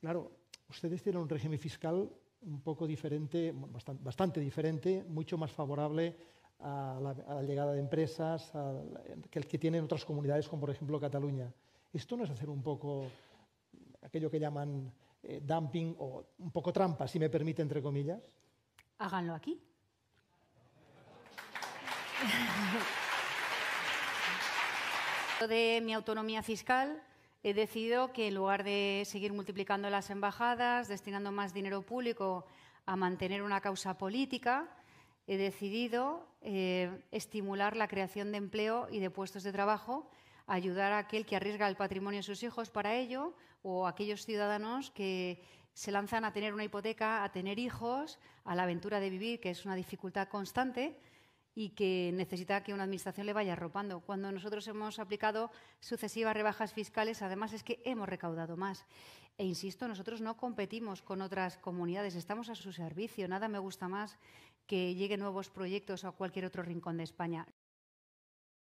claro, ustedes tienen un régimen fiscal un poco diferente, bastante, bastante diferente, mucho más favorable a la, a la llegada de empresas a, que el que tienen otras comunidades, como por ejemplo Cataluña. ¿Esto no es hacer un poco aquello que llaman eh, dumping o un poco trampa, si me permite, entre comillas? Háganlo aquí. de mi autonomía fiscal, he decidido que en lugar de seguir multiplicando las embajadas, destinando más dinero público a mantener una causa política, he decidido eh, estimular la creación de empleo y de puestos de trabajo, ayudar a aquel que arriesga el patrimonio de sus hijos para ello o a aquellos ciudadanos que se lanzan a tener una hipoteca, a tener hijos, a la aventura de vivir, que es una dificultad constante y que necesita que una administración le vaya arropando. Cuando nosotros hemos aplicado sucesivas rebajas fiscales, además es que hemos recaudado más. E insisto, nosotros no competimos con otras comunidades, estamos a su servicio. Nada me gusta más que lleguen nuevos proyectos a cualquier otro rincón de España.